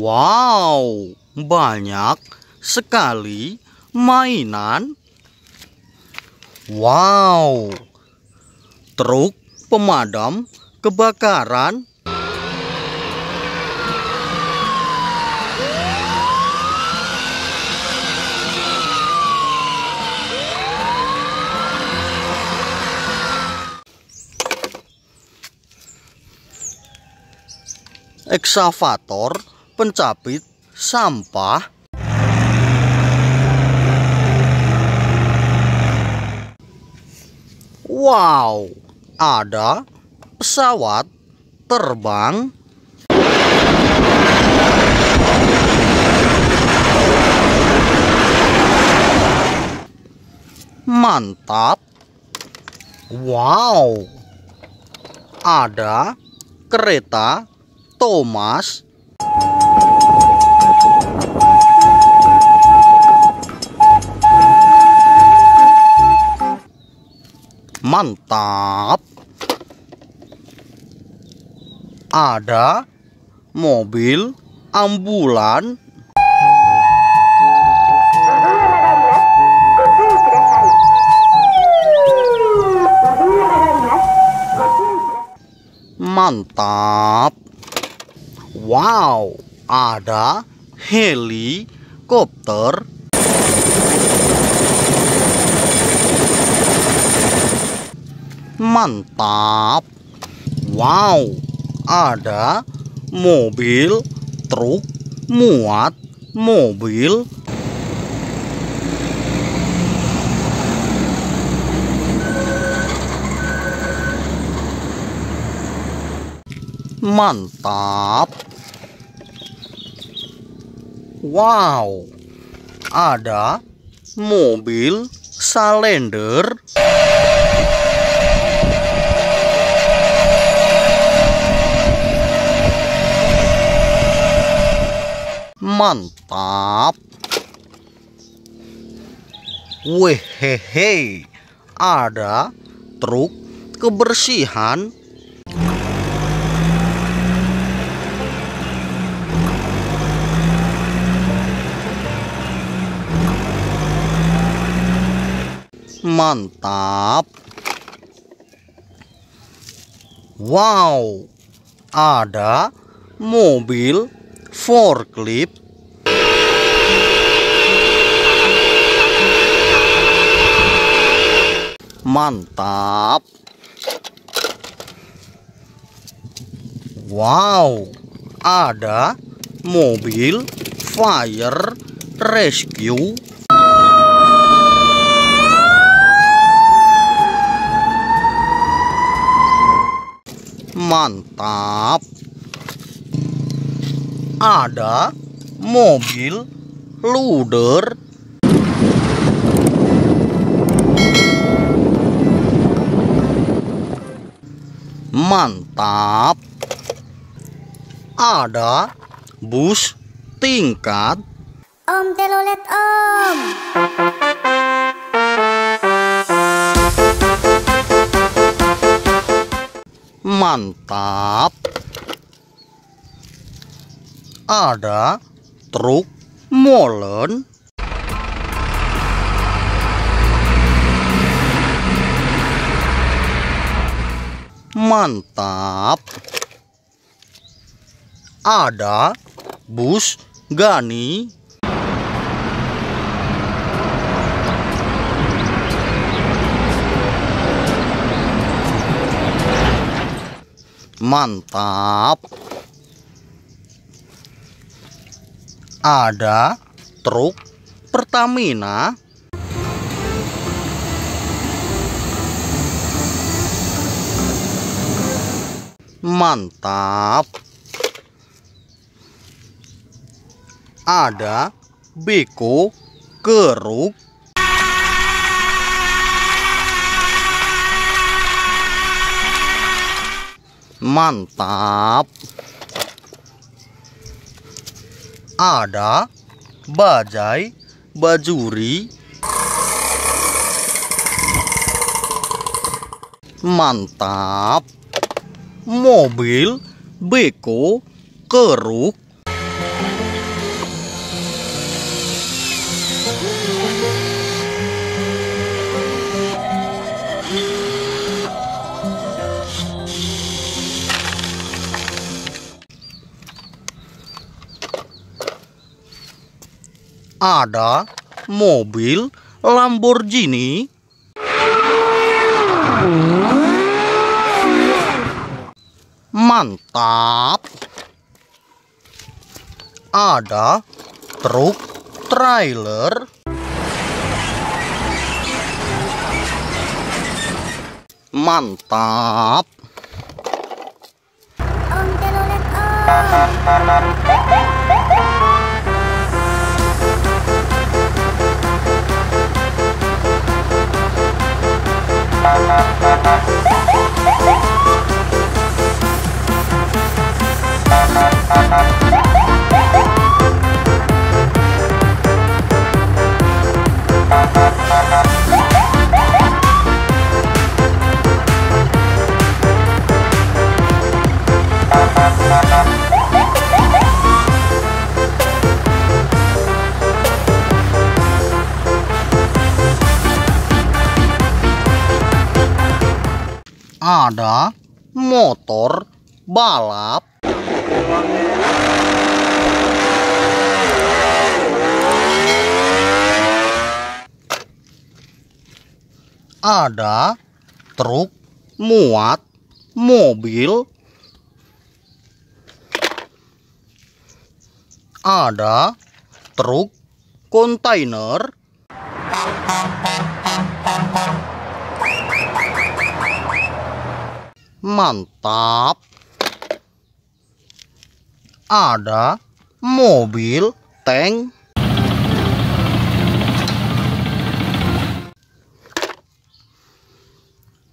Wow, banyak sekali mainan. Wow, truk pemadam kebakaran. Eksavator pencapit sampah. Wow, ada pesawat terbang. Mantap. Wow. Ada kereta Thomas Mantap. Ada mobil ambulan. Mantap. Wow, ada helikopter. Mantap. Wow, ada mobil truk muat mobil. Mantap. Wow, ada mobil salender. Mantap. Wehehe, ada truk kebersihan. Mantap. Wow, ada mobil forklift. Mantap. Wow, ada mobil fire rescue. Mantap. Ada mobil luder. Mantap. Ada bus tingkat. Om telolet om. Mantap. Ada truk molen. Mantap. Ada bus Gani. Mantap. Ada truk Pertamina. Mantap. Ada beko, keruk. Mantap. Ada bajai, bajuri. Mantap. Mobil, beko, keruk. Ada mobil Lamborghini. Mantap. Ada truk trailer. Mantap. Ada motor balap. Ada truk muat mobil. Ada truk kontainer. Mantap. Ada mobil tank.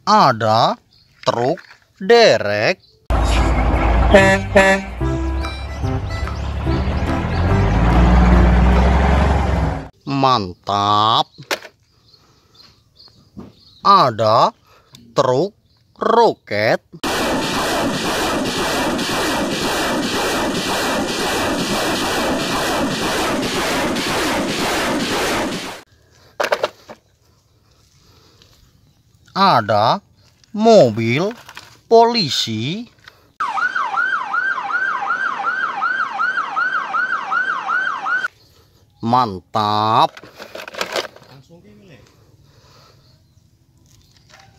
Ada truk derek. Mantap. Ada truk roket. Ada mobil polisi. Mantap.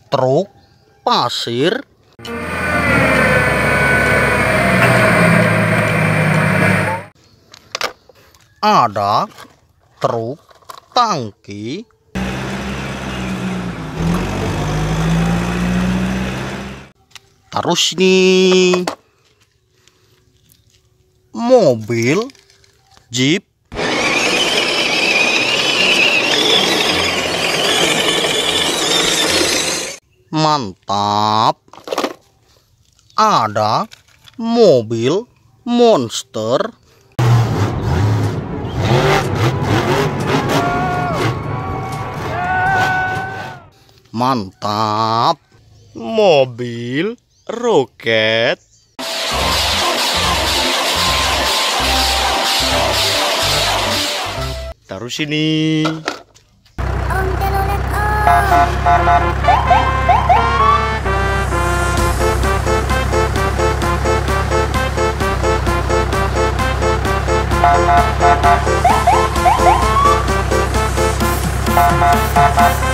Truk pasir. Ada truk tangki. Terus nih mobil jeep Mantap. Ada mobil monster. Mantap. Mobil roket. Taruh sini. Om